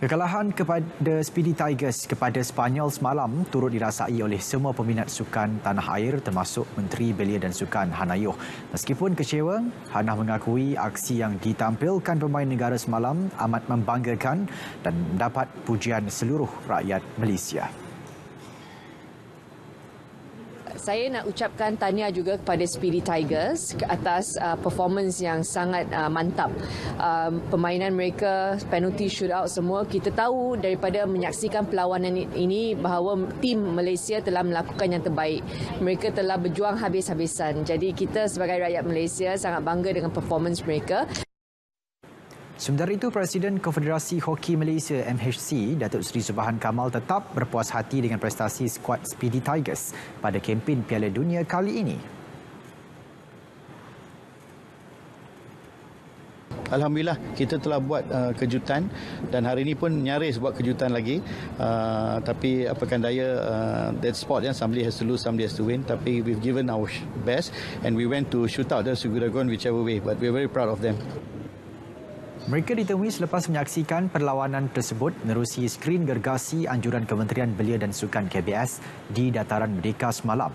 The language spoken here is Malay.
Kekalahan kepada Speedy Tigers kepada Spanyol semalam turut dirasai oleh semua peminat sukan tanah air termasuk Menteri Belia dan Sukan Hanayoh. Meskipun kecewa, Hana mengakui aksi yang ditampilkan pemain negara semalam amat membanggakan dan mendapat pujian seluruh rakyat Malaysia saya nak ucapkan tahniah juga kepada Speedy Tigers atas uh, performance yang sangat uh, mantap. Uh, permainan mereka, penalty shootout semua, kita tahu daripada menyaksikan perlawanan ini bahawa tim Malaysia telah melakukan yang terbaik. Mereka telah berjuang habis-habisan. Jadi kita sebagai rakyat Malaysia sangat bangga dengan performance mereka. Sementara itu, Presiden Konfederasi Hoki Malaysia MHC, Datuk Seri Subhan Kamal tetap berpuas hati dengan prestasi skuad Speedy Tigers pada kempen Piala Dunia kali ini. Alhamdulillah kita telah buat uh, kejutan dan hari ini pun nyaris buat kejutan lagi. Uh, tapi apakan daya uh, that sport yang somebody has to lose, somebody has to win. Tapi we've given our best and we went to shoot out the Suguragon whichever way. But we're very proud of them. Mereka ditemui selepas menyaksikan perlawanan tersebut menerusi skrin gergasi anjuran Kementerian Belia dan Sukan KBS di Dataran Merdeka semalam.